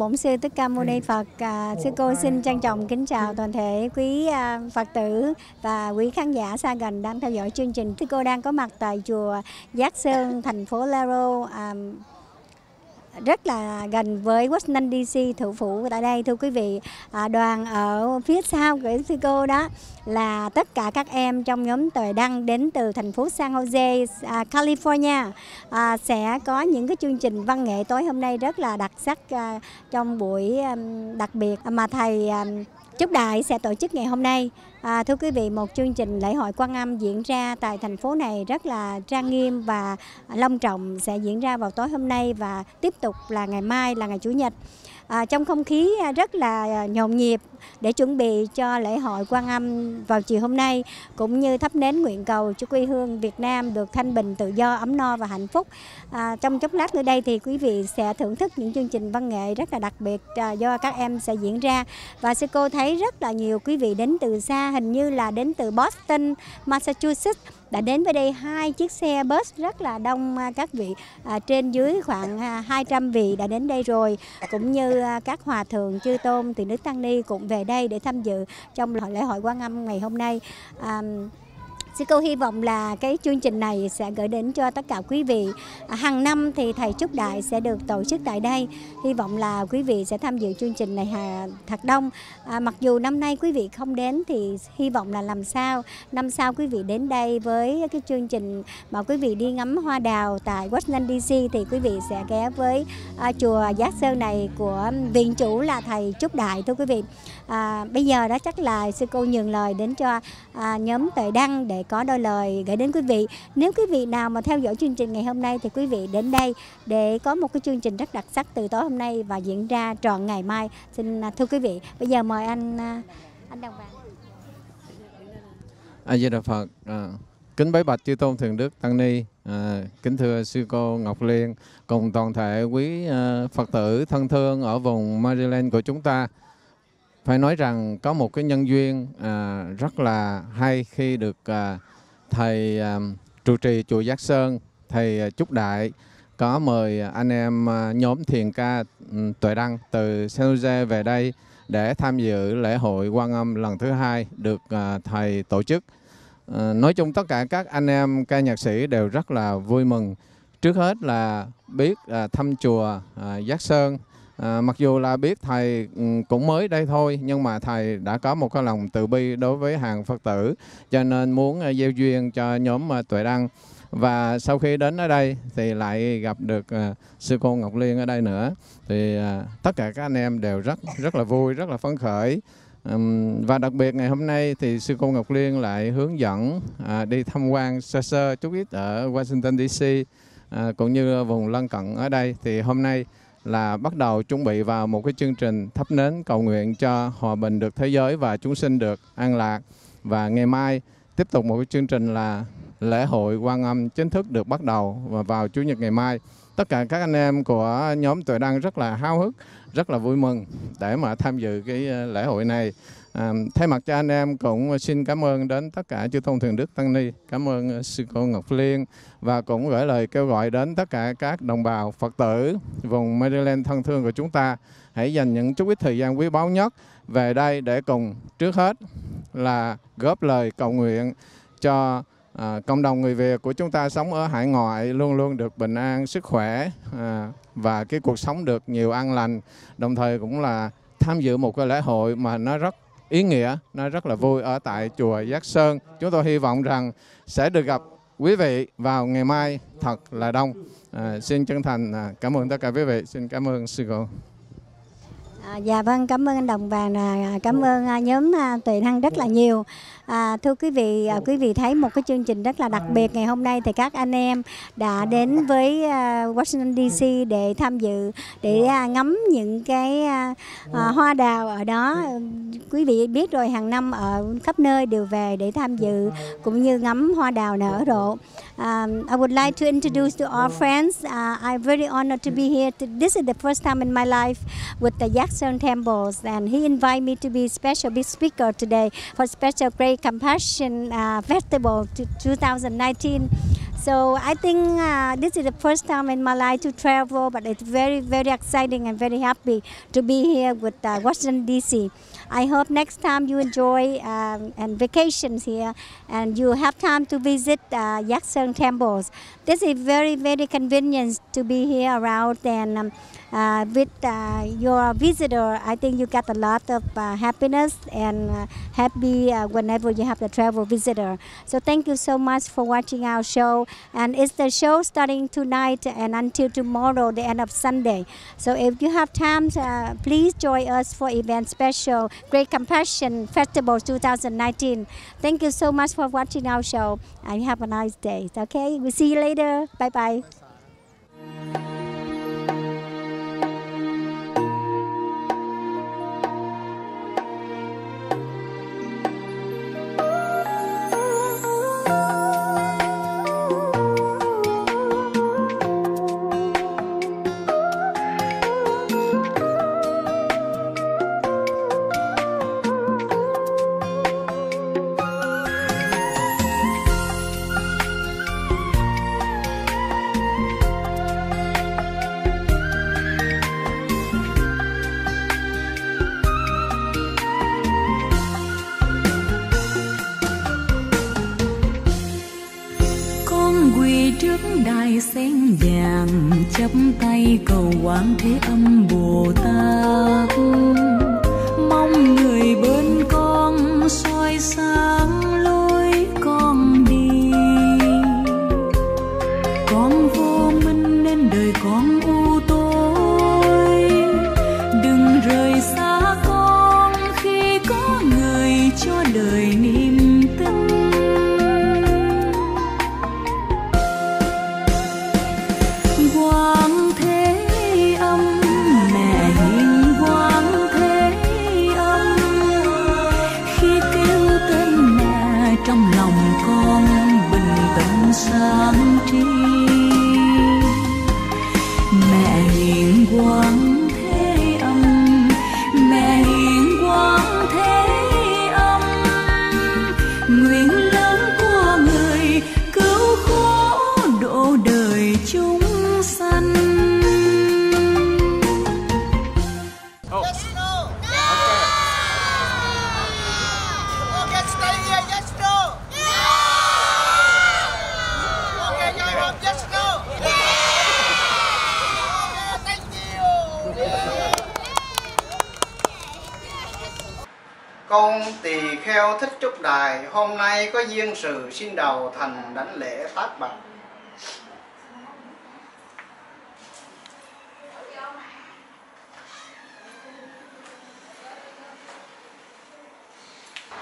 Bổn sư Thích Ca Mâu Ni Phật. À, sư cô xin trân trọng kính chào toàn thể quý à, Phật tử và quý khán giả xa gần đang theo dõi chương trình. Sư cô đang có mặt tại chùa Giác Sơn, thành phố Laro, à, rất là gần với Washington DC thủ phủ tại đây. Thưa quý vị à, đoàn ở phía sau của Mexico cô đó là tất cả các em trong nhóm tuổi đăng đến từ thành phố San Jose à, California. À, sẽ có những cái chương trình văn nghệ tối hôm nay rất là đặc sắc à, trong buổi à, đặc biệt mà thầy à, Chúc Đại sẽ tổ chức ngày hôm nay. À, thưa quý vị, một chương trình lễ hội Quan Âm diễn ra tại thành phố này rất là trang nghiêm và long trọng sẽ diễn ra vào tối hôm nay và tiếp tục là ngày mai là ngày Chủ nhật. À, trong không khí ờ, rất là ờ, nhộn nhịp để chuẩn bị cho lễ hội Quan Âm vào chiều hôm nay cũng như thắp nến nguyện cầu cho quê hương Việt Nam được thanh bình, tự do, ấm no và hạnh phúc. À, trong chốc lát nữa đây thì quý vị sẽ thưởng thức những chương trình văn nghệ rất là đặc biệt à, do các em sẽ diễn ra và sư cô thấy rất là nhiều quý vị đến từ xa hình như là đến từ Boston, Massachusetts đã đến với đây hai chiếc xe bus rất là đông à, các vị à, trên dưới khoảng à, 200 vị đã đến đây rồi cũng như à, các hòa thượng chư tôn từ nước Tăng Ni cũng về đây để tham dự trong lễ hội Quan Âm ngày hôm nay. À, Sư cô hy vọng là cái chương trình này sẽ gửi đến cho tất cả quý vị. À, hàng năm thì thầy Trúc Đại sẽ được tổ chức tại đây. Hy vọng là quý vị sẽ tham dự chương trình này thật đông. À, mặc dù năm nay quý vị không đến thì hy vọng là làm sao năm sau quý vị đến đây với cái chương trình mà quý vị đi ngắm hoa đào tại Washington DC thì quý vị sẽ ghé với à, chùa Giác Sơn này của viện chủ là thầy Trúc Đại thưa quý vị. À, bây giờ đó chắc là sư cô nhường lời đến cho à, nhóm Tệ Đăng để có đôi lời gửi đến quý vị. Nếu quý vị nào mà theo dõi chương trình ngày hôm nay thì quý vị đến đây để có một cái chương trình rất đặc sắc từ tối hôm nay và diễn ra trọn ngày mai. Xin à, thưa quý vị, bây giờ mời anh à, anh Đồng Vàng. A Di Đà Phật. À, kính bái bạch chư tôn thượng đức tăng ni, à, kính thưa sư cô Ngọc Liên cùng toàn thể quý à, Phật tử thân thương ở vùng Maryland của chúng ta phải nói rằng có một cái nhân duyên à, rất là hay khi được à, thầy à, trụ trì chùa Giác Sơn, thầy à, Trúc Đại có mời anh em à, nhóm thiền ca ừ, Tuệ Đăng từ San Jose về đây để tham dự lễ hội Quan Âm lần thứ hai được à, thầy tổ chức. À, nói chung tất cả các anh em ca nhạc sĩ đều rất là vui mừng. Trước hết là biết à, thăm chùa à, Giác Sơn À, mặc dù là biết thầy ừ, cũng mới đây thôi nhưng mà thầy đã có một cái lòng từ bi đối với hàng Phật tử cho nên muốn ờ, gieo duyên cho nhóm ờ, Tuệ Đăng. Và sau khi đến ở đây thì lại gặp được uh, sư cô Ngọc Liên ở đây nữa. Thì uh, tất cả các anh em đều rất rất là vui rất là phấn khởi. Um, và đặc biệt ngày hôm nay thì sư cô Ngọc Liên lại hướng dẫn uh, đi tham quan sơ sơ chút ít ở Washington DC uh, cũng như vùng lân cận ở đây. Thì hôm nay là bắt đầu chuẩn bị vào một cái chương trình thắp nến cầu nguyện cho hòa bình được thế giới và chúng sinh được an lạc. Và ngày mai tiếp tục một cái chương trình là lễ hội quan âm chính thức được bắt đầu và vào chủ nhật ngày mai. Tất cả các anh em của nhóm tuổi đăng rất là háo hức, rất là vui mừng để mà tham dự cái ờ, lễ hội này. À, thay mặt cho anh em cũng xin cảm ơn đến tất cả chư tôn thường đức tăng ni, cảm ơn ờ, sư cô Ngọc Liên và cũng gửi lời kêu gọi đến tất cả các đồng bào Phật tử vùng Maryland thân thương của chúng ta. Hãy dành những chút ít thời gian quý báu nhất về đây để cùng trước hết là góp lời cầu nguyện cho à, cộng đồng người Việt của chúng ta sống ở hải ngoại luôn luôn được bình an, sức khỏe à, và cái cuộc sống được nhiều an lành, đồng thời cũng là tham dự một cái lễ hội mà nó rất ý nghĩa, nó rất là vui ở tại chùa Giác Sơn. Chúng tôi hy vọng rằng sẽ được gặp quý vị vào ngày mai thật là đông. À, xin chân thành à, cảm ơn tất cả quý vị. Xin cảm ơn sư cô. À, dạ vâng, cảm ơn anh Đồng Vàng, à, cảm ơn à, nhóm Tùy Thăng rất là nhiều. À, thưa quý vị, à, quý vị thấy một cái chương trình rất là đặc biệt ngày hôm nay thì các anh em đã đến với à, Washington DC để tham dự để à, ngắm những cái à, à, hoa đào ở đó. Quý vị biết rồi hàng năm ở khắp nơi đều về để tham dự cũng như ngắm hoa đào nở rộ. Um, I would like to introduce to our friends. À, uh, I'm very honored to be here. To, this is the first time in my life with the Jackson Temples, and he invited me to be special big speaker today for special great Compassion uh, Festival 2019. So I think uh, this is the first time in my life to travel, but it's very, very exciting and very happy to be here with uh, Washington DC. I hope next time you enjoy um, and vacations here, and you have time to visit uh, Yaksen temples. This is very, very convenient to be here around and. Um, uh, with uh, your visitor, I think you get a lot of uh, happiness and uh, happy uh, whenever you have the travel visitor. So thank you so much for watching our show. And it's the show starting tonight and until tomorrow, the end of Sunday. So if you have time, uh, please join us for event special Great Compassion Festival 2019. Thank you so much for watching our show and have a nice day. Okay, we'll see you later. Bye bye. Hôm nay có duyên sự xin đầu thành đánh lễ tác bạch.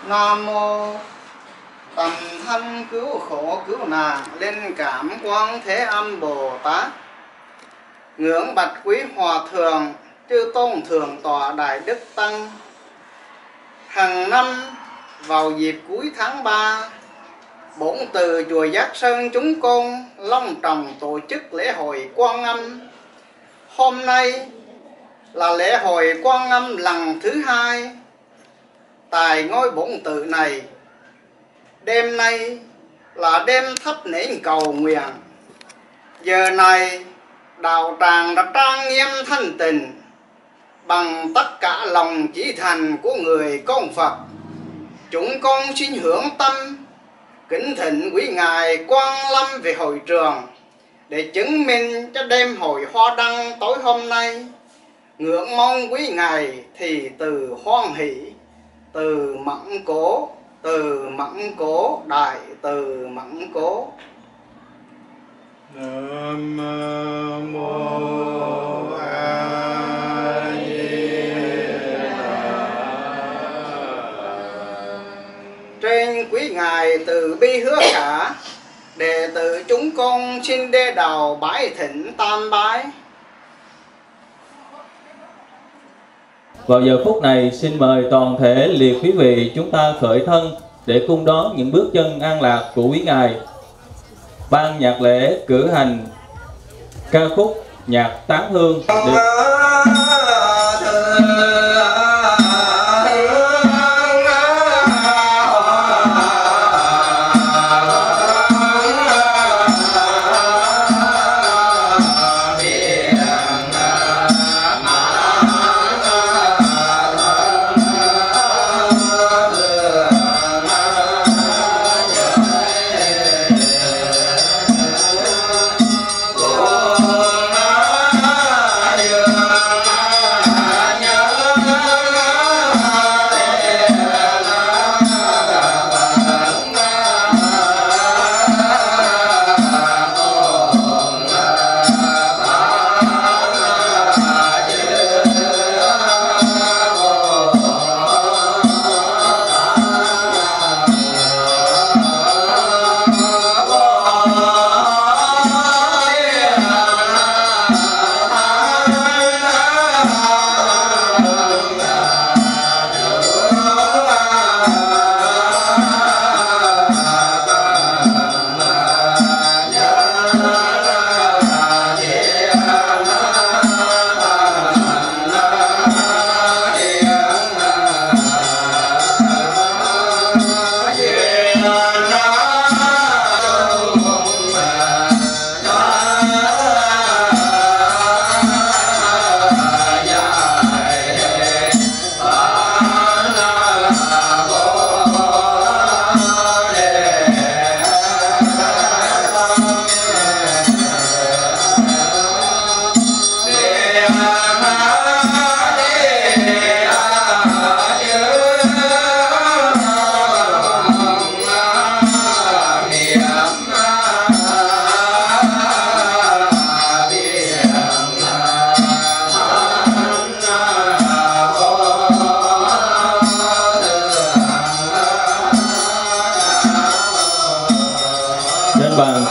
Nam mô tầm thân cứu khổ cứu nạn linh cảm quan thế âm Bồ Tát. Ngưỡng bạch quý hòa thượng, chư tôn thường tọa đại đức tăng hàng năm vào dịp cuối tháng 3 bổn từ chùa Giác Sơn chúng con long trọng tổ chức lễ hội Quan Âm. Hôm nay là lễ hội Quan Âm lần thứ hai tại ngôi bổn tự này. Đêm nay là đêm thắp nến cầu nguyện. Giờ này, đạo tràng đã trang nghiêm thanh tịnh bằng tất cả lòng chỉ thành của người con Phật. Chúng con xin hưởng tâm. Kính thịnh quý ngài quan lâm về hội trường, để chứng minh cho đêm hội hoa đăng tối hôm nay. Ngưỡng mong quý ngài thì từ hoan hỷ, từ mẫn cố, từ mẫn cố đại từ mẫn cố. Nam mô A ngài từ bi hứa cả, đệ tử chúng con xin đê đầu bái thỉnh tam bái Vào giờ phút này, xin mời toàn thể liệt quý vị chúng ta khởi thân để cung đón những bước chân an lạc của quý ngài. Ban nhạc lễ cử hành, ca khúc nhạc tán hương được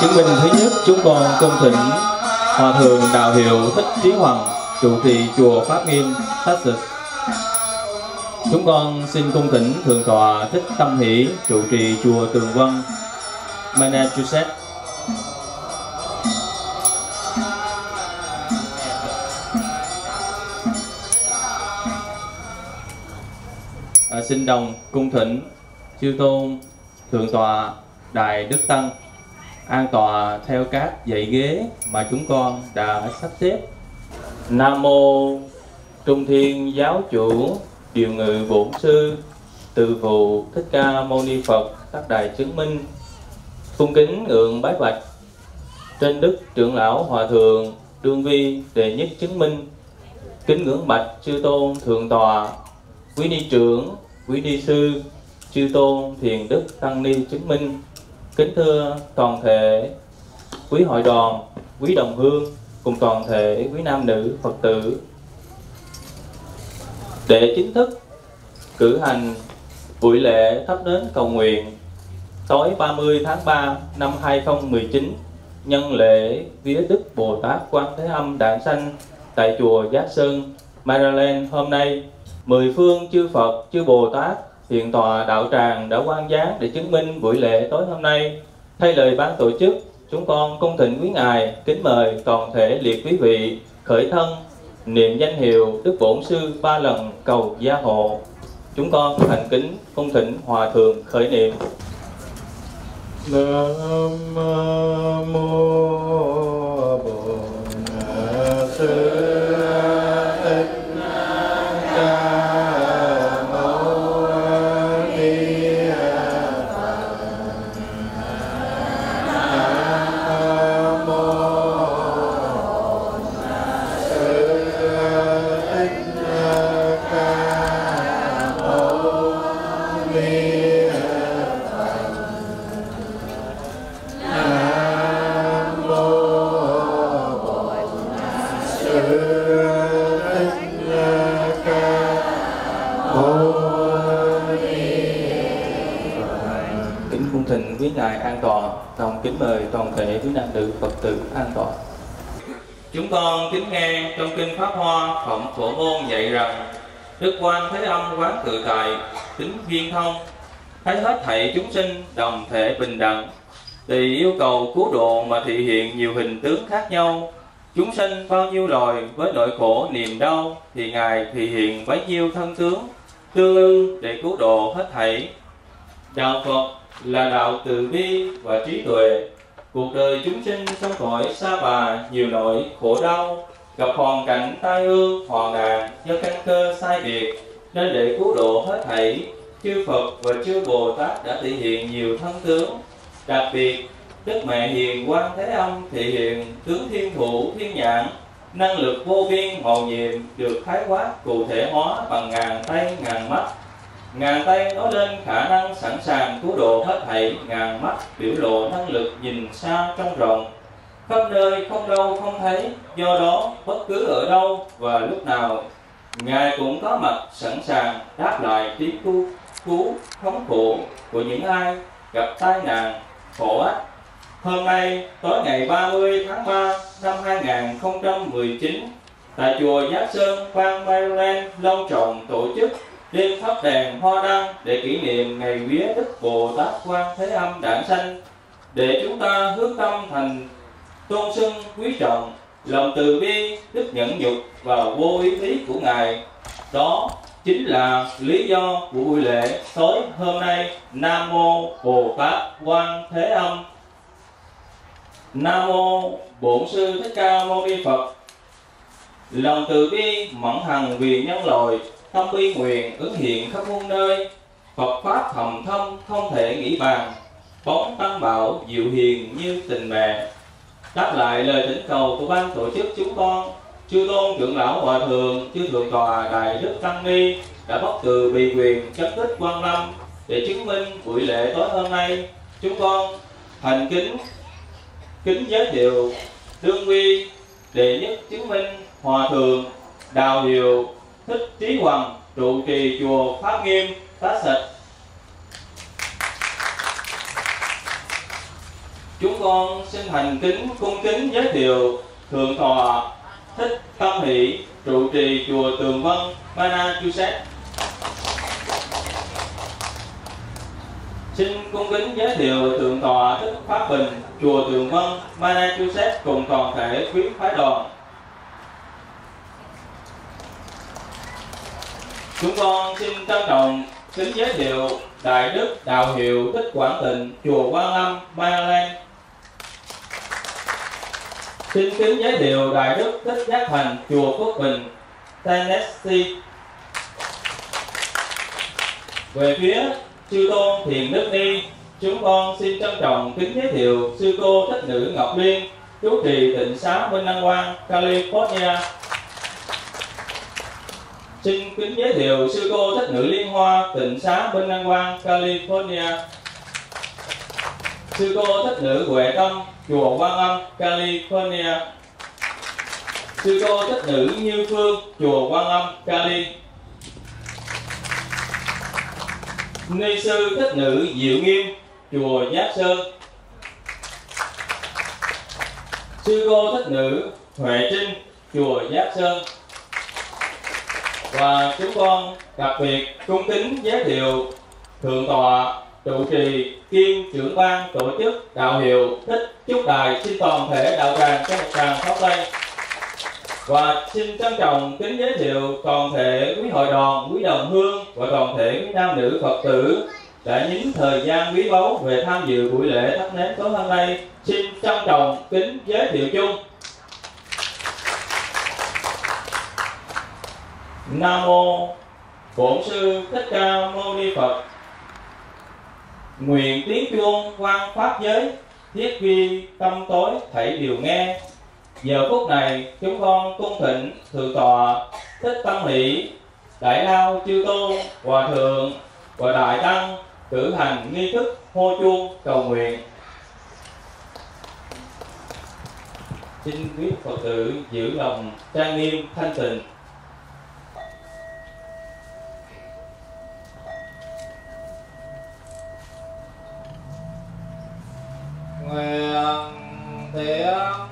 chứng minh thứ nhất chúng con cung thỉnh hòa thượng đạo hiệu thích trí hoàng trụ trì chùa pháp nghiêm Texas chúng con xin cung thỉnh thượng tọa thích tâm hỷ trụ trì chùa tường vân Massachusetts. À, xin đồng cung thỉnh chư tôn thượng tọa đài đức tăng an tòa theo các dãy ghế mà chúng con đã sắp xếp. Nam mô trung thiên giáo chủ điều ngự bổn sư từ phụ thích ca mâu ni phật các đài chứng minh. Cung kính ngưỡng bái bạch. Trên đức trưởng lão hòa thượng đương vi đệ nhất chứng minh. Kính ngưỡng bạch chư tôn thượng tọa quý ni trưởng, quý ni sư, chư tôn thiền đức tăng ni chứng minh kính thưa toàn thể quý hội đoàn quý đồng hương cùng toàn thể quý nam nữ phật tử. Để chính thức cử hành buổi lễ thắp nến cầu nguyện tối 30 tháng 3 năm 2019 nhân lễ vía Đức Bồ Tát Quan Thế Âm Đản Sanh tại chùa Giác Sơn, Maryland hôm nay, mười phương chư Phật, chư Bồ Tát hiện tòa đạo tràng đã quan giáng để chứng minh buổi lễ tối hôm nay. Thay lời ban tổ chức, chúng con cung thỉnh quý ngài kính mời toàn thể liệt quý vị khởi thân niệm danh hiệu Đức Bổn Sư ba lần cầu gia hộ. Chúng con thành kính cung thỉnh hòa thượng khởi niệm. Nam mô kính mời toàn thể quý nam nữ Phật tử an toàn. Chúng con kính nghe trong kinh Pháp Hoa phẩm phổ môn dạy rằng Đức Quan Thế Âm quán tự tại, tính viên thông, thấy hết thảy chúng sinh đồng thể bình đẳng. Tùy yêu cầu cứu độ mà thị hiện nhiều hình tướng khác nhau. Chúng sinh bao nhiêu loài với nỗi khổ niềm đau thì Ngài thị hiện bấy nhiêu thân tướng tương ưng để cứu độ hết thảy. Đạo Phật là đạo từ bi và trí tuệ. Cuộc đời chúng sinh trong cõi xa bà nhiều nỗi khổ đau, gặp hoàn cảnh tai ương, hoạn nạn do căn cơ sai biệt, nên để cứu độ hết thảy, chư Phật và chư Bồ Tát đã thể hiện nhiều thân tướng. Đặc biệt, Đức Mẹ Hiền Quan Thế Âm thể hiện tướng thiên thủ thiên nhãn, năng lực vô biên màu nhiệm được khái quát cụ thể hóa bằng ngàn tay ngàn mắt ngàn tay nói lên khả năng sẵn sàng cứu độ hết thảy ngàn mắt biểu lộ năng lực nhìn xa trong rộng. Khắp nơi không đâu không thấy do đó bất cứ ở đâu và lúc nào ngài cũng có mặt sẵn sàng đáp lại tiếng cứu cứu thống khổ của những ai gặp tai nạn khổ ách hôm nay tối ngày 30 tháng 3 năm 2019 tại chùa Giác Sơn, Phan Maryland long trọng tổ chức Liên thắp đèn hoa đăng để kỷ niệm ngày vía Đức Bồ Tát Quan Thế Âm đản sanh, để chúng ta hướng tâm thành tôn xưng quý trọng, lòng từ bi, đức nhẫn nhục và vô ý lý của ngài. Đó chính là lý do của buổi lễ tối hôm nay nam mô bồ tát quan thế âm. Nam mô bổn sư thích ca mâu ni phật. Lòng từ bi mẫn hằng vì nhân loại tâm bi nguyện ứng hiện khắp muôn nơi, Phật pháp thầm thâm, không thể nghĩ bàn. Bóng tăng bảo diệu hiền như tình mẹ. Đáp lại lời thỉnh cầu của ban tổ chức chúng con, chư tôn trưởng lão hòa thượng, chư thượng tòa đại đức tăng ni đã bất từ bị quyền chấm tích quan lâm để chứng minh buổi lễ tối hôm nay. Chúng con thành kính kính giới thiệu đương quy, đệ nhất chứng minh hòa thượng đào hiệu thích trí hoàng trụ trì chùa pháp nghiêm tá sạch chúng con xin thành kính cung kính giới thiệu thượng Tòa thích tâm hỷ trụ trì chùa tường vân massachusetts Xin cung kính giới thiệu thượng Tòa Thích Pháp Bình, chùa Tường Vân, Massachusetts cùng toàn thể quý phái đoàn. Chúng con xin trân trọng kính giới thiệu Đại Đức Đạo Hiệu Thích Quảng Tịnh, chùa Quan Âm, Maryland. Xin kính giới thiệu Đại Đức Thích Giác Thành, chùa Phước Bình, Tennessee. Về phía Chư Tôn Thiền Đức Ni, chúng con xin trân trọng kính giới thiệu sư cô thích nữ Ngọc Liên, chú trì tịnh xá Minh Đăng Quang, California. Xin kính giới thiệu sư cô thích nữ Liên Hoa, tỉnh xá Minh Đăng Quang, California. Sư cô thích nữ Huệ Tâm, chùa Quan Âm, California. Sư cô thích nữ Như Phương, chùa Quan Âm, cali Ni sư thích nữ Diệu Nghiêm, chùa Giác Sơn. Sư cô thích nữ Huệ Trinh, chùa Giác Sơn. Và chúng con đặc biệt cung kính giới thiệu thượng tọa trụ trì kiêm trưởng ban tổ chức đạo hiệu thích chúc đài xin toàn thể đạo tràng trong một tràng pháp tây và xin trân trọng kính giới thiệu toàn thể quý hội đoàn, quý đồng hương và toàn thể quý nam nữ Phật tử đã nhín thời gian quý báu về tham dự buổi lễ thắp nén tối hôm nay. Xin trân trọng kính giới thiệu chung. Nam mô Bổn sư Thích Ca Mâu Ni Phật. Nguyện tiếng chuông quan pháp giới, thiết vi tâm tối thảy đều nghe. Giờ phút này chúng con cung thịnh thượng tọa thích tâm hỷ đại lao chư tôn hòa thượng và đại tăng cử hành nghi thức hô chuông cầu nguyện. Xin quý phật tử giữ lòng trang nghiêm thanh tịnh. Nguyện tiếng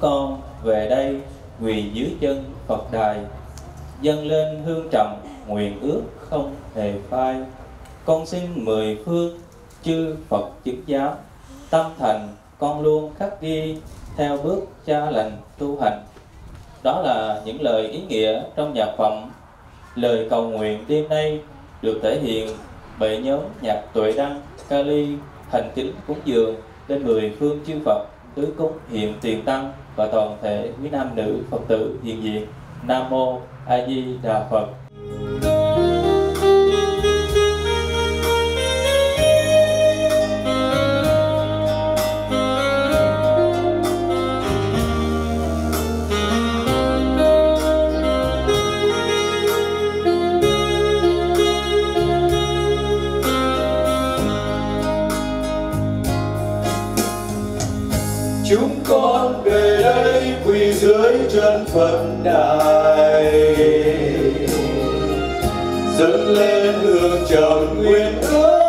con về đây quỳ dưới chân Phật đài. Dâng lên hương trầm, nguyện ước không hề phai. Con xin mười phương chư Phật chứng giáo. Tâm thành, con luôn khắc ghi theo bước cha lành tu hành. Đó là những lời ý nghĩa trong nhạc phẩm. Lời cầu nguyện đêm nay được thể hiện bởi nhóm nhạc tuệ đăng kali thành kính cúng dường lên mười phương chư Phật tứ cúng hiện tiền tăng và toàn thể quý nam nữ Phật tử hiện diện. Nam mô A Di Đà Phật. trên phật đài. Dâng lên hương trầm nguyên ước.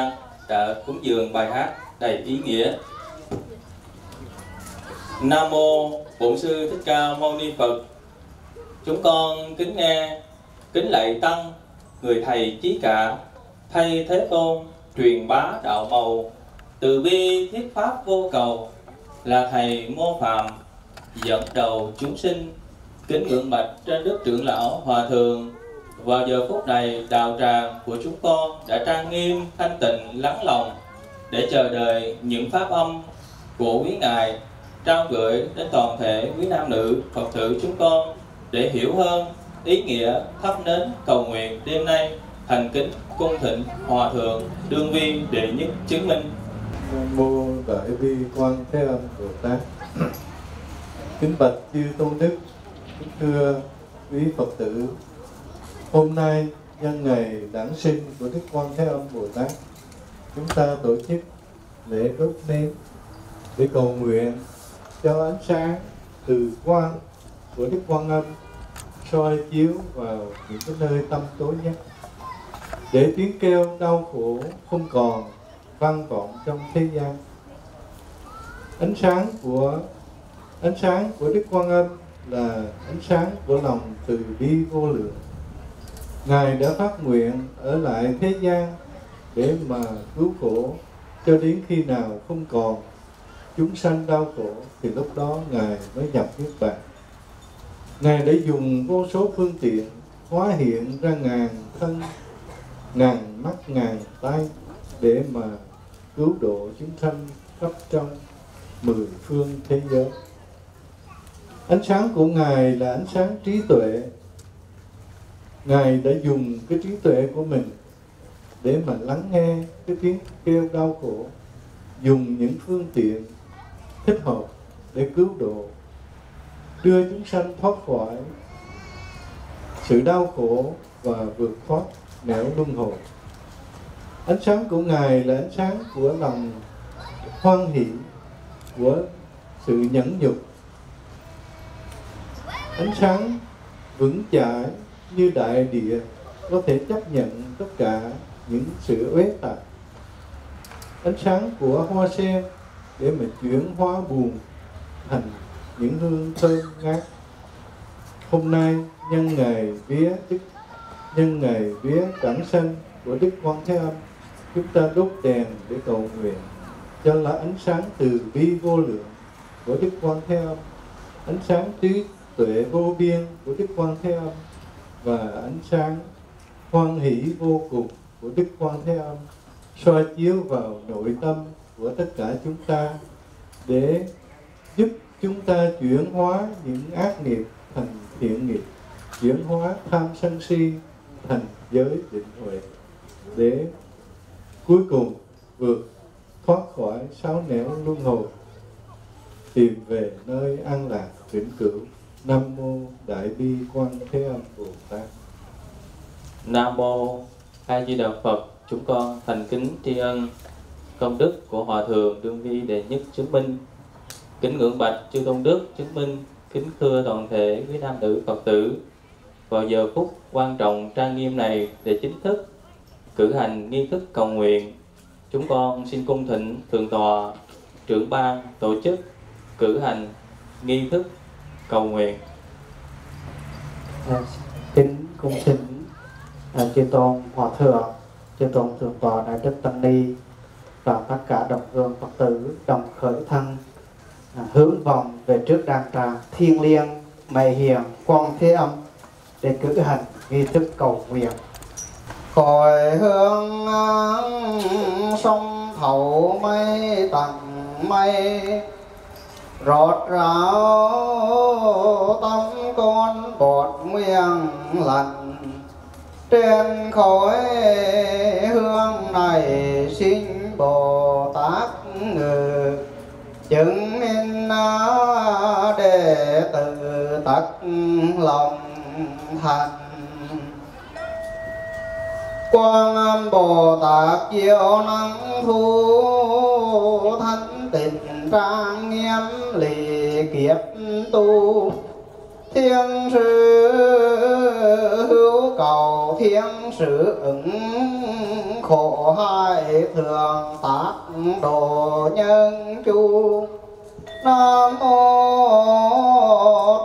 Đăng đã cúng dường bài hát đầy ý nghĩa. Nam Mô Bổn Sư Thích Ca Mâu Ni Phật. Chúng con kính nghe, kính lạy Tăng, người Thầy Chí Cả, thay Thế Tôn, truyền bá đạo màu, từ bi thiết pháp vô cầu, là Thầy mô phạm, dẫn đầu chúng sinh, kính ngưỡng bạch trên Đức Trưởng Lão Hòa Thượng vào giờ phút này đạo tràng của chúng con đã trang nghiêm thanh tịnh lắng lòng để chờ đợi những pháp âm của quý ngài trao gửi đến toàn thể quý nam nữ phật tử chúng con để hiểu hơn ý nghĩa thắp nến cầu nguyện đêm nay thành kính cung thịnh hòa thượng đương viên đệ nhất chứng minh Nam mô Đại bi Quan Thế Âm Bồ Tát. Kính bạch chư tôn đức, kính thưa quý Phật tử. Hôm nay nhân ngày đản sinh của Đức Quan Thế Âm Bồ Tát, chúng ta tổ chức lễ đốt nến để cầu nguyện cho ánh sáng từ quan của Đức Quan Âm soi chiếu vào những cái nơi tâm tối nhất. Để tiếng kêu đau khổ không còn vang vọng trong thế gian ánh sáng của ánh sáng của đức quan âm là ánh sáng của lòng từ bi vô lượng ngài đã phát nguyện ở lại thế gian để mà cứu khổ cho đến khi nào không còn chúng sanh đau khổ thì lúc đó ngài mới nhập niết bàn ngài đã dùng vô số phương tiện hóa hiện ra ngàn thân, ngàn mắt, ngàn tay để mà cứu độ chúng sanh khắp trong mười phương thế giới. Ánh sáng của Ngài là ánh sáng trí tuệ. Ngài đã dùng cái trí tuệ của mình để mà lắng nghe cái tiếng kêu đau khổ, dùng những phương tiện thích hợp để cứu độ, đưa chúng sanh thoát khỏi sự đau khổ và vượt thoát nẻo luân hồi. Ánh sáng của ngài là ánh sáng của lòng hoan hỷ của sự nhẫn nhục. Ánh sáng vững chãi như đại địa, có thể chấp nhận tất cả những sự uế tạp. Ánh sáng của hoa sen để mà chuyển hóa buồn thành những hương thơm ngát. Hôm nay, nhân ngày vía đức nhân ngày vía cảnh sanh của đức quan thế âm, chúng ta đốt đèn để cầu nguyện. Cho là ánh sáng từ bi vô lượng của đức quan thế âm, ánh sáng trí tuệ vô biên của đức quan thế âm và ánh sáng hoan hỷ vô cùng của đức quan thế âm soi chiếu vào nội tâm của tất cả chúng ta để giúp chúng ta chuyển hóa những ác nghiệp thành thiện nghiệp, chuyển hóa tham sân si thành giới định huệ, để cuối cùng vượt thoát khỏi sáu nẻo luân hồi, tìm về nơi an lạc vĩnh cửu nam mô đại bi quan thế âm bồ tát. Nam mô a di đà phật, chúng con thành kính tri ân. Công đức của hòa thượng đương vi đệ nhất chứng minh. Kính ngưỡng bạch chư tôn đức chứng minh. Kính thưa toàn thể quý nam nữ phật tử. Vào giờ phút quan trọng trang nghiêm này để chính thức cử hành nghi thức cầu nguyện, chúng con xin cung thịnh thượng tọa trưởng ban tổ chức cử hành nghi thức cầu nguyện. À, kính cung thỉnh à, chư tôn hòa thượng chư tôn thượng tọa đại đức tăng ni và tất cả đồng hương phật tử đồng khởi thân à, hướng vòng về trước đàn tràng thiên liêng mẹ hiền quan thế âm để cử hành nghi thức cầu nguyện. Hồi hương sông thầu mây tầng mây Rót ráo tâm con bột miệng lành Trên khói hương này xin Bồ Tát ngự Chứng minh đệ tử tật lòng thành. Quan Âm Bồ Tát diệu năng thu thanh tịnh trang nghiêm lì kiếp tu. Thiên sư hữu cầu, thiên sư ứng khổ hại thường tác độ nhân chu. Nam mô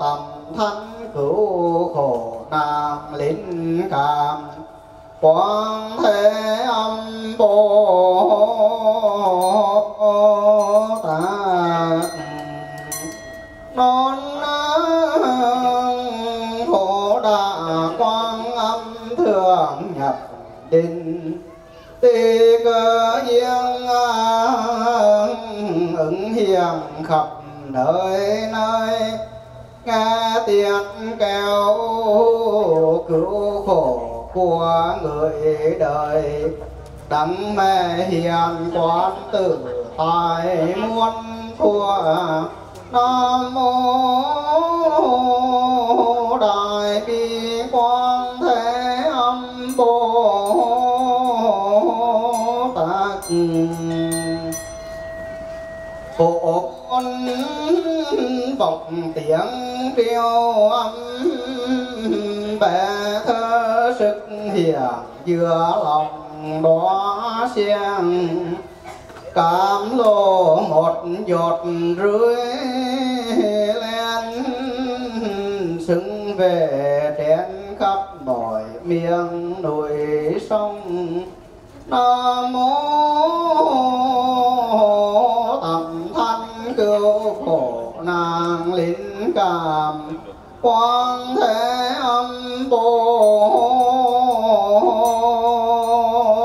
tầm thanh cứu khổ nam linh cảm quán thế âm bồ tì cơ duyên à, ứng hiện khắp nơi nơi. Nghe tiếng kêu cứu khổ của người đời. Đắm mê hiền quán tử tài muôn của nam mô đại bi quan thế âm bồ phổ con vọng tiếng reo âm bè thơ sức hiền giữa lòng đó sen cám lô một giọt rưới lên, xứng về trên khắp mọi miền núi sông. Nam mô cảm quang thế âm bồ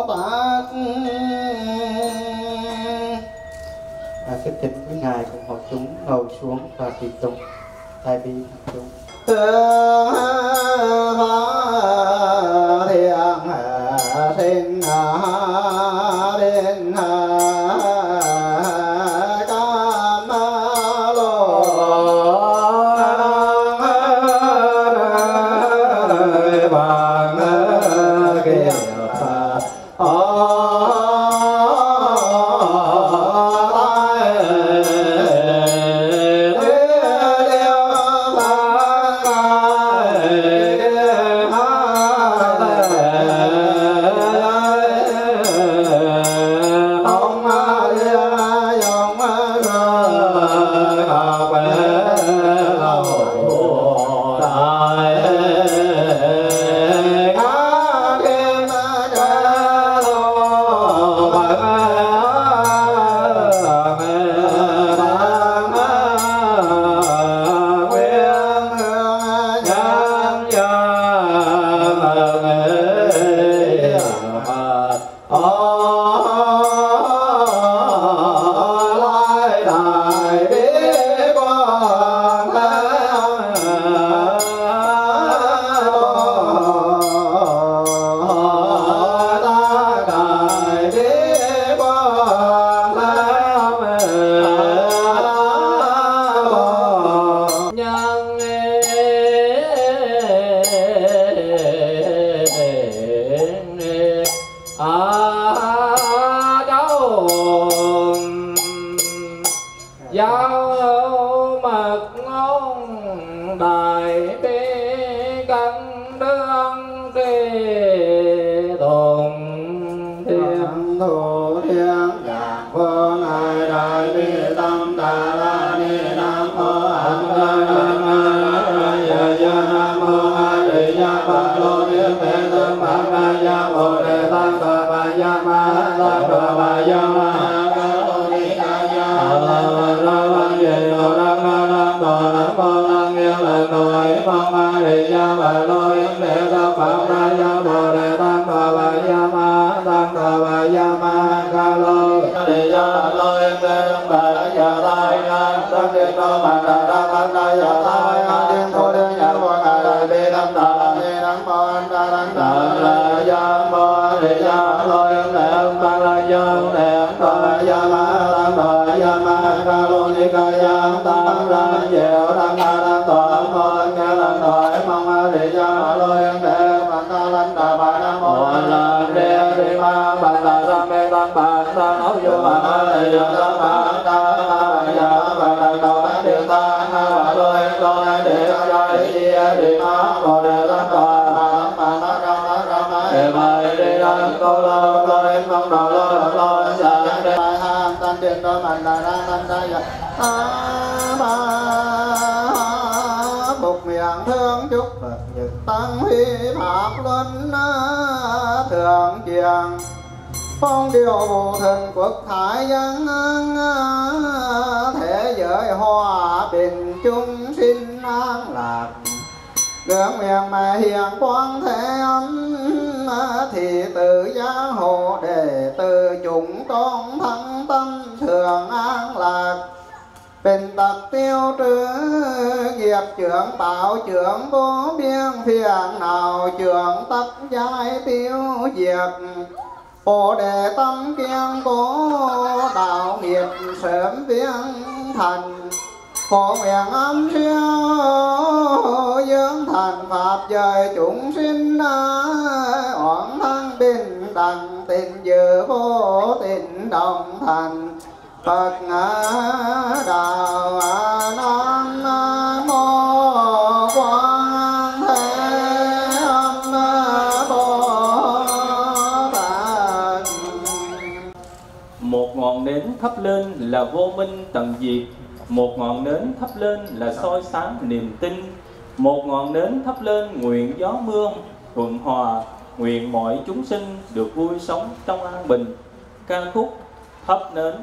tát. À, xin thỉnh quý ngài cùng hội chúng ngồi xuống và trì tụng tại thập chúng thiên thiên điện đô mạnh đà ra tăng đa dạ a ma bục miệng thương chúc Phật nhật tăng huy pháp luân à, thượng truyền phong điều vụ thần quốc thái dân à, thế giới hòa bình chung sinh an lạc. Ngưỡng miệng mà hiền quang thế âm à, thì tự gia hộ đệ tử chúng con thắng tâm thường an lạc. Bình tật tiêu trừ nghiệp trưởng tạo trưởng vô biên phiền nào trưởng tất giai tiêu diệt. Bồ đề tâm kiên cố đạo nghiệp sớm viên thành. Phổ nguyện âm siêu dương thành Pháp giới chúng sinh Oán thân bình tăng tình dự vô tình đồng thành Phật đạo Nam Mô Quan Thế Âm Bồ Tát. Một ngọn nến thắp lên là vô minh tận diệt. Một ngọn nến thắp lên là soi sáng niềm tin. Một ngọn nến thắp lên nguyện gió mưa, thuận hòa. Nguyện mọi chúng sinh được vui sống trong an bình Ca khúc thắp nến.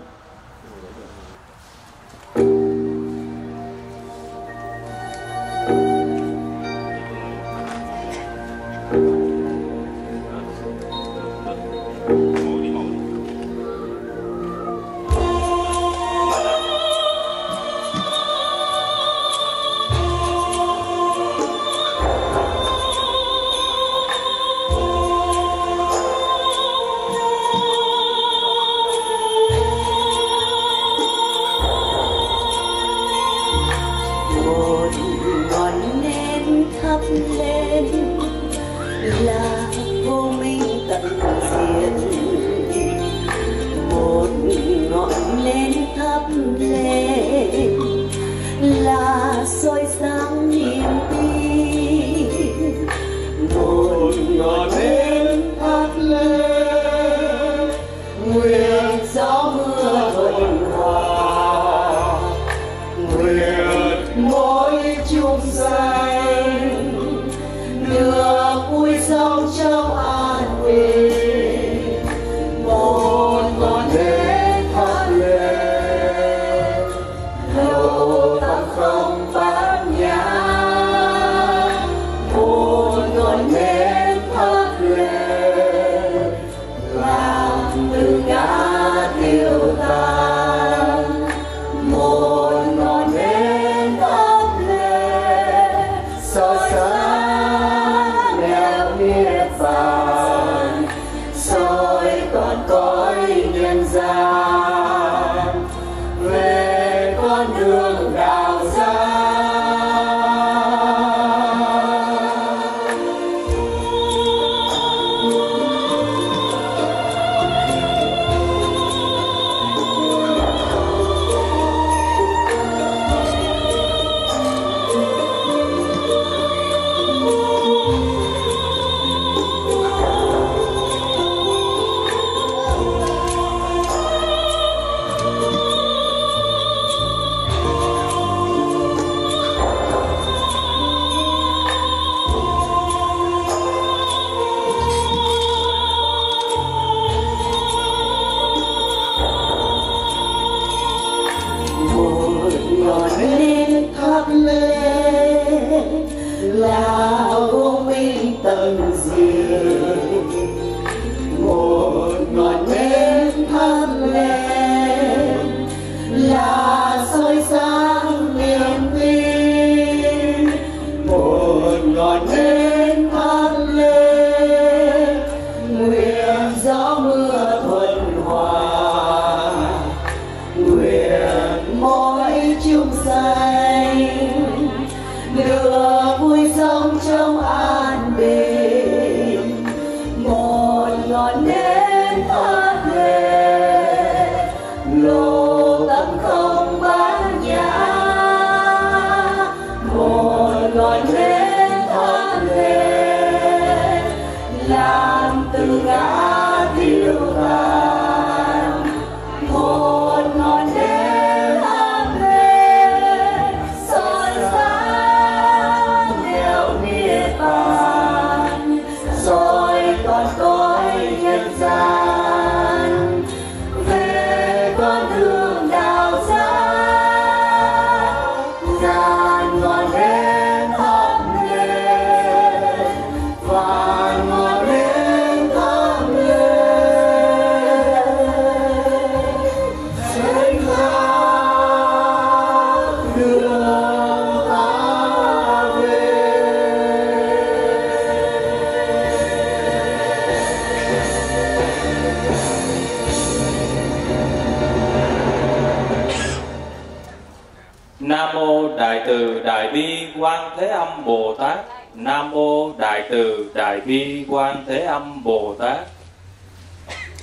Từ đại bi quan thế âm bồ tát.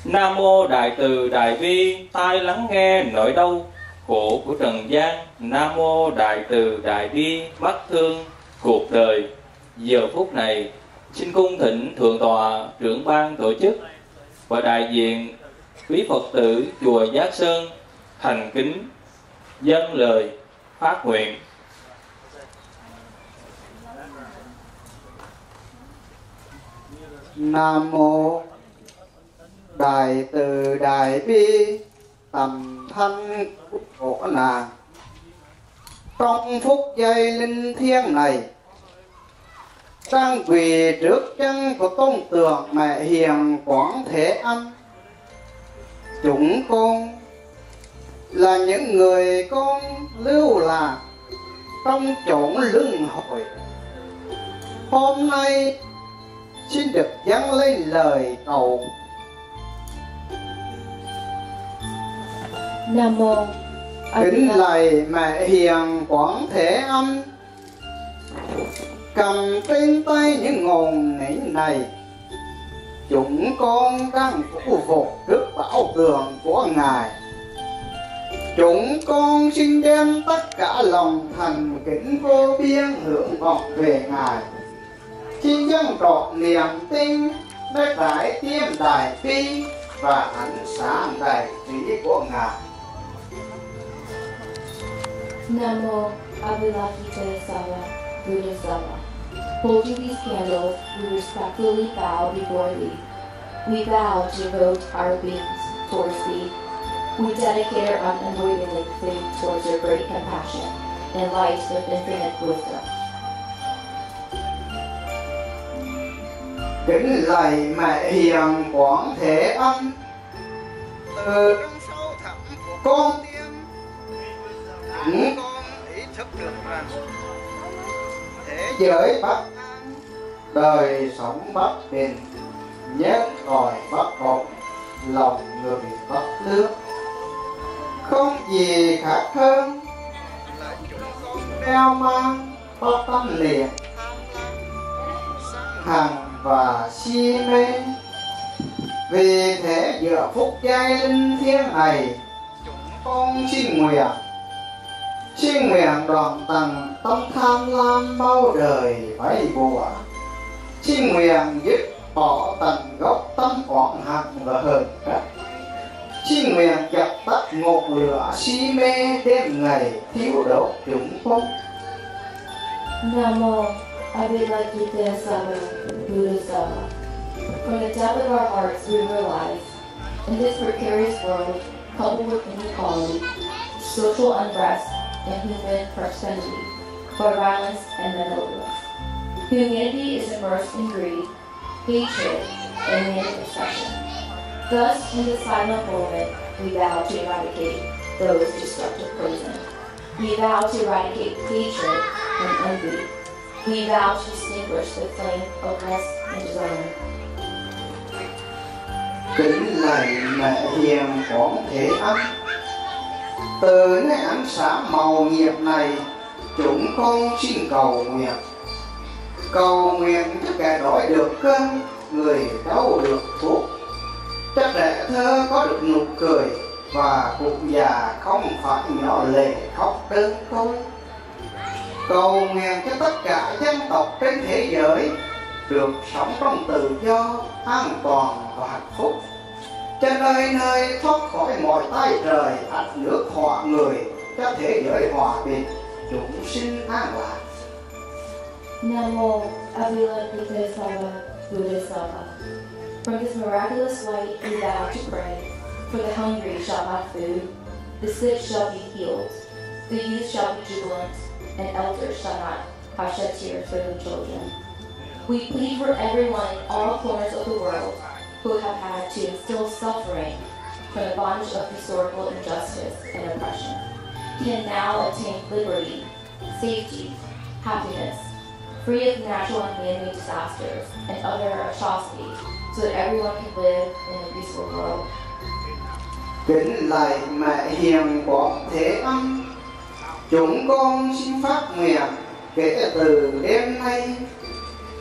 Nam mô đại từ đại bi, tai lắng nghe nỗi đau khổ của trần gian. Nam mô đại từ đại bi mắt thương cuộc đời. Giờ phút này, xin cung thỉnh thượng tọa trưởng ban tổ chức và đại diện quý phật tử chùa giác sơn thành kính dâng lời phát nguyện. Nam mô Đại từ Đại bi tầm thanh khổ nàng. Trong phút giây linh thiêng này Trang quỳ trước chân của tôn tượng mẹ hiền quảng thế âm Chúng con là những người con lưu lạc trong chốn lưng hội, hôm nay xin được dâng lên lời cầu. Nam mô kính lạy mẹ hiền quảng thể âm. Cầm trên tay những ngọn nến này chúng con đang phụ phục trước bảo tường của ngài. Chúng con xin đem tất cả lòng thành kính vô biên hưởng vọng về ngài xin dân trọn niềm tin nơi đại tiêm đại bi và ánh sáng đại trí của ngài Nam mô Avalokitesvara Buddhasava. Holding these candles, we respectfully bow before thee. We vow to devote our beings towards thee. We dedicate our unavoidable faith towards your great compassion and light of infinite wisdom. Kính lạy mẹ hiền quảng thể âm. Từ trong sâu thẳm của con tim chúng con ý thức được rằng thế giới bất an đời sống bất bình nhớ còi bất ổn lòng người bất lương không gì khác hơn là chúng con đeo mang có tâm liền hằng và si mê. Vì thế giữa phút giai linh thiêng này, chúng con xin nguyện. Xin nguyện đoạn tầng tâm tham lam bao đời vay bùa. Xin nguyện dứt bỏ tận gốc tâm oán hận và hờn trách xin nguyện dập tắt ngọn lửa si mê đêm ngày thiếu đốt chúng con. Nam mô Avalokitesvara Buddhasava. From the depth of our hearts, we realize in this precarious world, coupled with inequality, social unrest, and human proximity for violence and mental illness, humanity is immersed in greed, hatred, and obsession. Thus, in this silent moment, we vow to eradicate those destructive poison. We vow to eradicate hatred and envy. We vow to extinguish the flame of lust and desire. kính lạy mẹ hiền quảng thể âm từ nơi ánh sáng màu nhiệm này, chúng con xin cầu nguyện. Cầu nguyện cho kẻ đói được cơm, người đau được thuốc. Cho trẻ thơ có được nụ cười và cụ già không phải nhỏ lệ khóc đơn thôi cầu nguyện cho tất cả dân tộc trên thế giới được sống trong tự do an toàn và hạnh phúc. Cho nơi nơi thoát khỏi mọi tai trời ách nước họa người cho thế giới hòa bình chúng sinh an lạc. Nam mô Avalokitesvara Buddhasava. From this miraculous light we vow to pray, for the hungry shall have food, the sick shall be healed, the youth shall be jubilant, and elders shall not have shed tears for their children. We plead for everyone in all corners of the world who have had to instill suffering from the bondage of historical injustice and oppression, can now attain liberty, safety, happiness, free of natural and man-made disasters and other atrocities, so that everyone can live in a peaceful world. kính lạy mẹ hiền quảng thế âm chúng con xin phát nguyện kể từ đêm nay.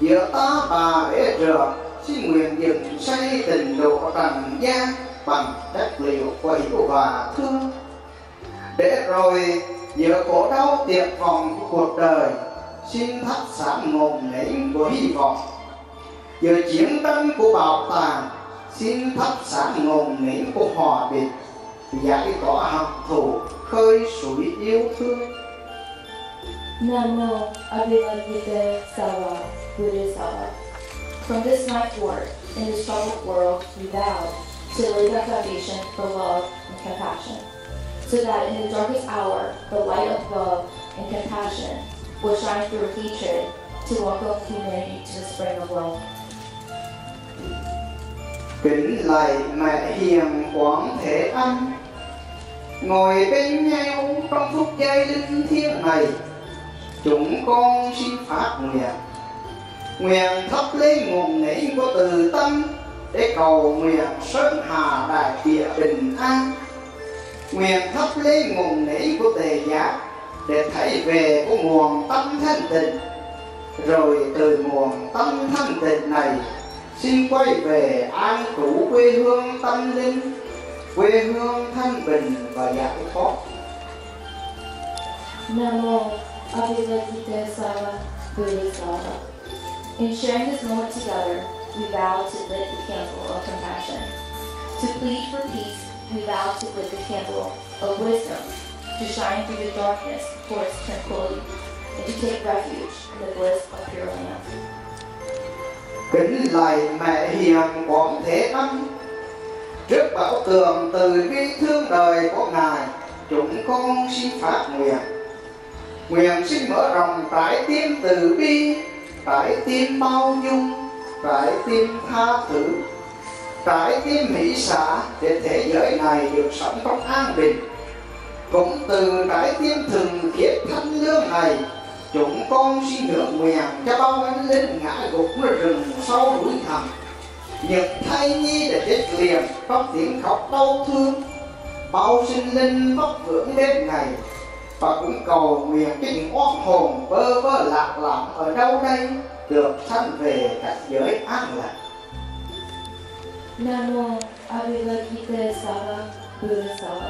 Giữa ta bà ế rửa xin nguyện dựng xây tình độ trần gian bằng chất liệu quẩy và thương. Để rồi, giữa khổ đau tuyệt vọng của cuộc đời, xin thắp sáng ngọn nến của hy vọng. Giữa chiến tranh của bảo tàng xin thắp sáng ngọn nến của hòa bình. Giải tỏa hận thù khơi suối yêu thương Abhivagita Sawa Buddha Sawa. From this night forward, in this troubled world, we vow to lay the foundation for love and compassion, so that in the darkest hour, the light of love and compassion will shine through hatred to welcome humanity to the spring of love. kính lạy mẹ hiền quảng thế âm ngồi bên nhau trong phút giây linh thiêng này, chúng con xin phát nguyện. Nguyện thắp lên nguồn nỉ của từ tâm để cầu nguyện sơn hà đại địa bình an. Nguyện thắp lên nguồn nỉ của tề giá để thấy về của nguồn tâm thanh tịnh. Rồi từ nguồn tâm thanh tịnh này, xin quay về an trụ quê hương tâm linh. Quê hương thanh bình và giải thoát Namo Abhivagita Sawa Buddha Sawa. In sharing this moment together, we vow to lit the candle of compassion. To plead for peace, we vow to lit the candle of wisdom, to shine through the darkness towards tranquility, and to take refuge in the bliss of Pure Land. kính lạy mẹ hiền quảng thế âm trước bảo tường, từ bi thương đời của ngài, chúng con xin phát nguyện. Nguyện xin mở rộng trái tim từ bi, trái tim bao dung, trái tim tha thứ. Trái tim hỷ xã để thế giới này được sống trong an bình. Cũng từ trái tim thường khiết thanh lương này, chúng con xin được nguyện cho bao anh linh ngã gục rừng sâu núi thẳm những thai nhi đã chết liền trong tiếng khóc đau thương. Bao sinh linh vấp vưởng đêm ngày và cũng cầu nguyện cho những oan hồn vơ vơ lạc lõng ở đâu đây được sanh về cảnh giới an lạc. Namo Abhivagita Sawa Buddha Sawa.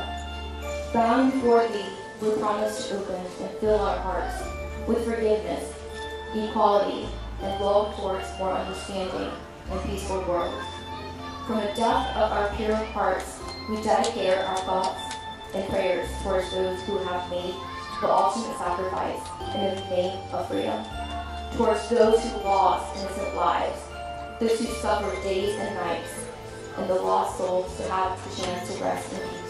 Bowing before thee, we promise to open and fill our hearts with forgiveness, equality, and love towards more understanding. And peaceful world. From the depth of our pure hearts, we dedicate our thoughts and prayers towards those who have made the ultimate sacrifice in the name of freedom, towards those who lost innocent lives, those who suffered days and nights, and the lost souls to have the chance to rest in peace.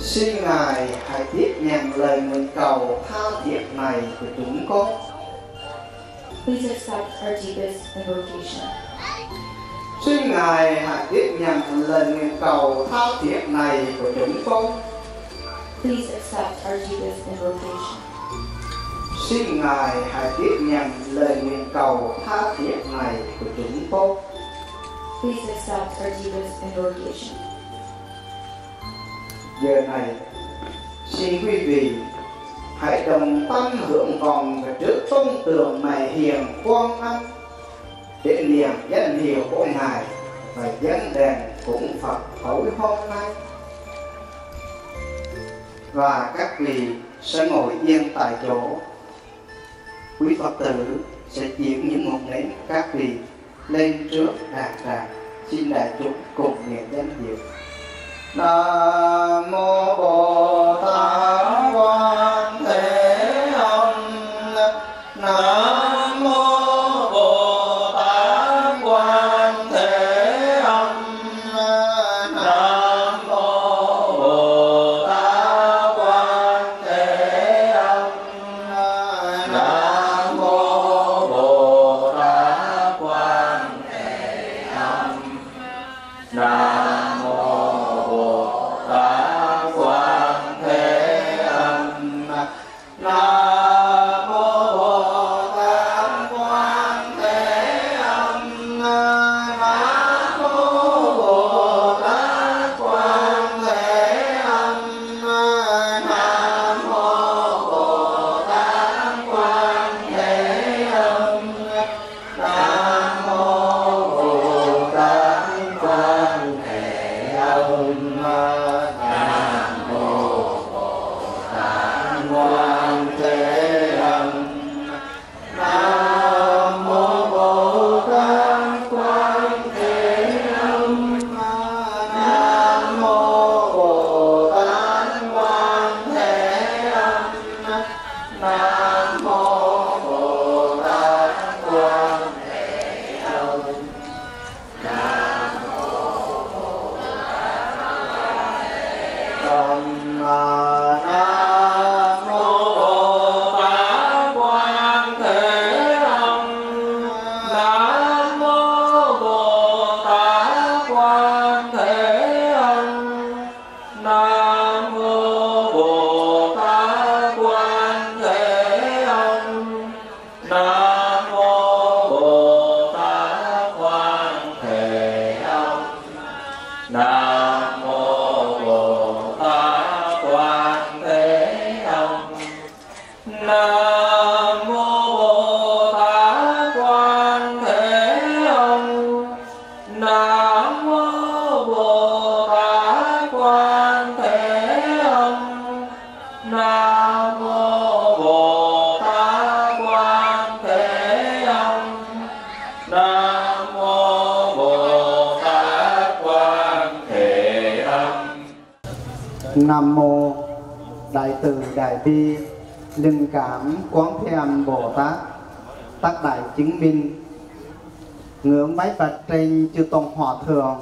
xin ngài hãy tiếp nhận lời nguyện cầu tha thiết này của chúng con Please accept our deepest invocation. xin ngài hãy tiếp nhận lời nguyện cầu tha thiết này của chúng con Please accept our deepest invocation. xin ngài hãy tiếp nhận lời nguyện cầu tha thiết này của chúng con Please accept our deepest invocation. giờ này xin quý vị hãy đồng tâm hưởng vòng và trước tôn tượng mày hiền quang âm. Để niệm danh hiệu của ngài và dân đèn cũng phật tối hôm nay. Và các vị sẽ ngồi yên tại chỗ. Quý phật tử sẽ chuyển những ngọn nến các vị lên trước đàn tràng. Xin đại chúng cùng niệm danh hiệu. Nam mô Bồ Tát. Cảm Quán Thế Âm Bồ Tát Tác đại chứng minh. Ngưỡng bái bạch trên chư tôn hòa thượng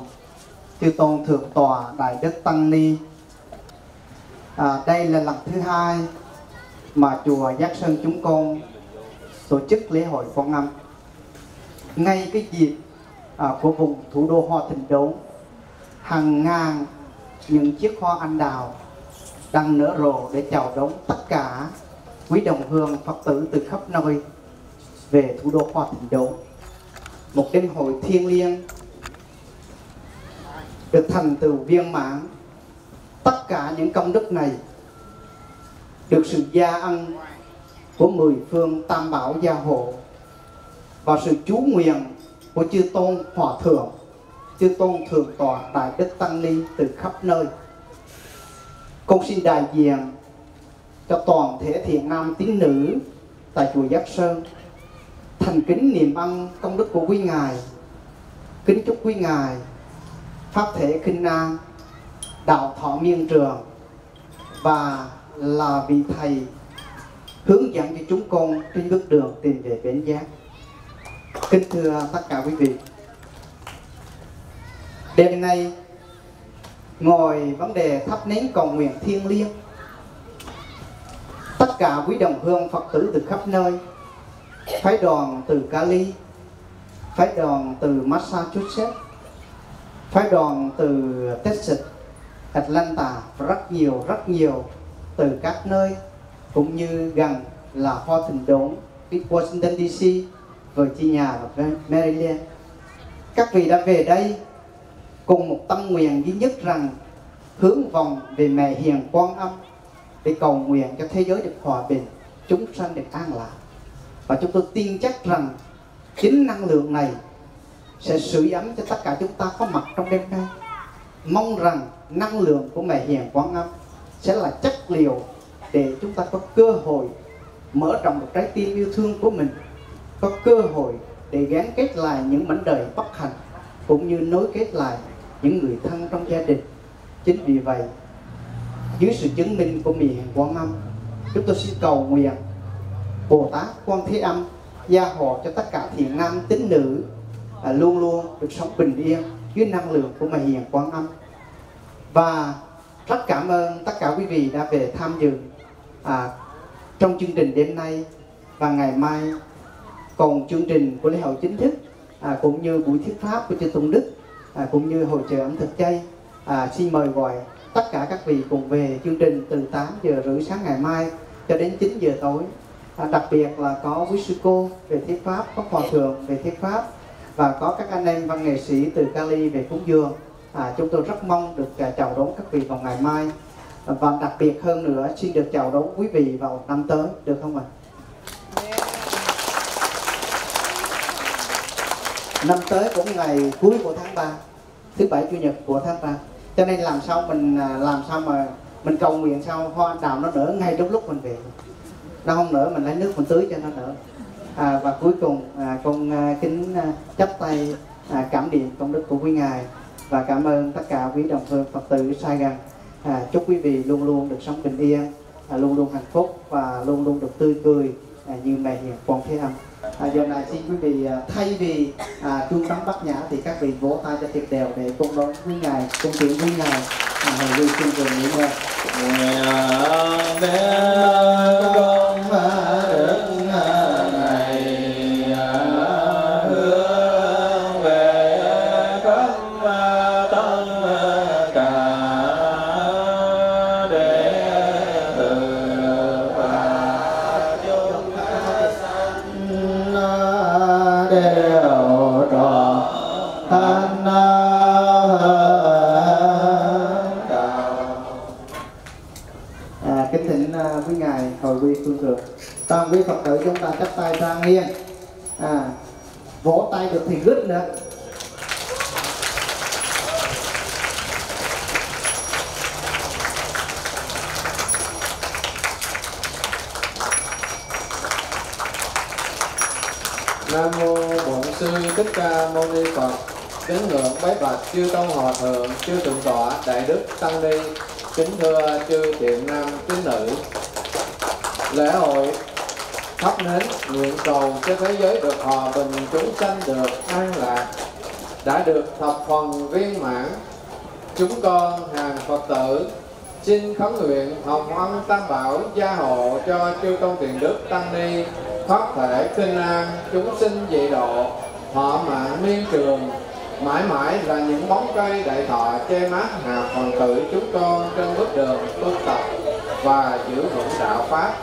Chư tôn thượng tòa Đại Đức Tăng Ni. À, Đây là lần thứ hai Mà chùa Giác Sơn Chúng Con Tổ chức lễ hội Quan Âm. Ngay cái dịp à, của vùng thủ đô Hoa Thịnh Đốn hàng ngàn những chiếc hoa anh đào đang nở rộ để chào đón tất cả quý đồng hương, Phật tử từ khắp nơi về thủ đô Hoa Thịnh Đốn. Một đêm hội thiêng liêng được thành tựu viên mãn. Tất cả những công đức này được sự gia ân của mười phương tam bảo gia hộ và sự chú nguyện của chư tôn hòa thượng, chư tôn thượng tọa đại đức tăng ni từ khắp nơi con xin đại diện cho toàn thể thiện nam tín nữ tại chùa Giác Sơn. Thành kính niềm ăn công đức của quý ngài. Kính chúc quý ngài pháp thể kinh an đạo thọ miên trường và là vị thầy hướng dẫn cho chúng con trên bước đường tìm về bến giác. Kính thưa tất cả quý vị, đêm nay ngồi vấn đề thắp nến cầu nguyện thiêng liêng cả quý đồng hương phật tử từ khắp nơi. Phái đoàn từ cali, phái đoàn từ massachusetts, phái đoàn từ texas, atlanta và rất nhiều rất nhiều, từ các nơi, cũng như gần là hoa thịnh đốn washington dc virginia và maryland. Các vị đã về đây cùng một tâm nguyện duy nhất rằng hướng vòng về mẹ hiền quan âm để cầu nguyện cho thế giới được hòa bình, chúng sanh được an lạc. Và chúng tôi tin chắc rằng chính năng lượng này sẽ sưởi ấm cho tất cả chúng ta có mặt trong đêm nay. Mong rằng năng lượng của mẹ hiền quán âm sẽ là chất liệu để chúng ta có cơ hội mở rộng một trái tim yêu thương của mình, có cơ hội để gắn kết lại những mảnh đời bất hạnh, cũng như nối kết lại những người thân trong gia đình. Chính vì vậy dưới sự chứng minh của mẹ quán âm chúng tôi xin cầu nguyện bồ tát quan thế âm gia hộ cho tất cả thiện nam tín nữ à, luôn luôn được sống bình yên dưới năng lượng của mẹ hiền quán âm. Và rất cảm ơn tất cả quý vị đã về tham dự à, trong chương trình đêm nay và ngày mai. Còn chương trình của lễ hội chính thức à, cũng như buổi thuyết pháp của chư Tôn Đức à, cũng như hội trợ ẩm thực chay à, xin mời gọi tất cả các vị cùng về chương trình từ 8 giờ rưỡi sáng ngày mai cho đến 9 giờ tối. À, đặc biệt là có quý sư cô về thuyết pháp có hòa thượng về thuyết pháp và có các anh em văn nghệ sĩ từ Cali về cúng dường. À, chúng tôi rất mong được à, chào đón các vị vào ngày mai. À, và đặc biệt hơn nữa xin được chào đón quý vị vào năm tới được không ạ? Năm tới cũng ngày cuối của tháng 3 thứ bảy chủ nhật của tháng 3 cho nên làm sao mình à, làm sao mà mình cầu nguyện sao hoa anh đào nó nở ngay trong lúc mình về. Nó không nở mình lấy nước mình tưới cho nó nở. À, và cuối cùng à, con à, kính à, chắp tay à, cảm điện công đức của quý ngài và cảm ơn tất cả quý đồng hương phật tử sai gần à, chúc quý vị luôn luôn được sống bình yên à, luôn luôn hạnh phúc và luôn luôn được tươi cười à, như mẹ hiền quan thế âm à, giờ này xin quý vị à, thay vì à, chuông trống bắt nhã thì các vị vỗ tay cho thiệt đều để cung đón quý ngài cung tiễn quý ngài. À, hồi vui xin trường nghỉ ngơi. Con toàn quý phật tử chúng ta chắp tay trang nghiêm à vỗ tay được thì rít nữa Nam mô Bổn sư Thích Ca Mâu Ni Phật. Kính ngưỡng bái bạch chư tôn hòa thượng, chư thượng tọa, đại đức tăng ni, kính thưa chư thiện nam tín nữ. Lễ hội thắp nến. Nguyện cầu cho thế giới được hòa bình, chúng sanh được an lạc, đã được thập phần viên mãn. Chúng con hàng Phật tử xin khấn nguyện hồng ân tam bảo gia hộ cho chư tôn tiền đức tăng ni thoát thể kinh an chúng sinh dị độ họ mạng miên trường. Mãi mãi là những bóng cây đại thọ che mát hà phần tử chúng con trên bước đường tu tập và giữ vững đạo pháp.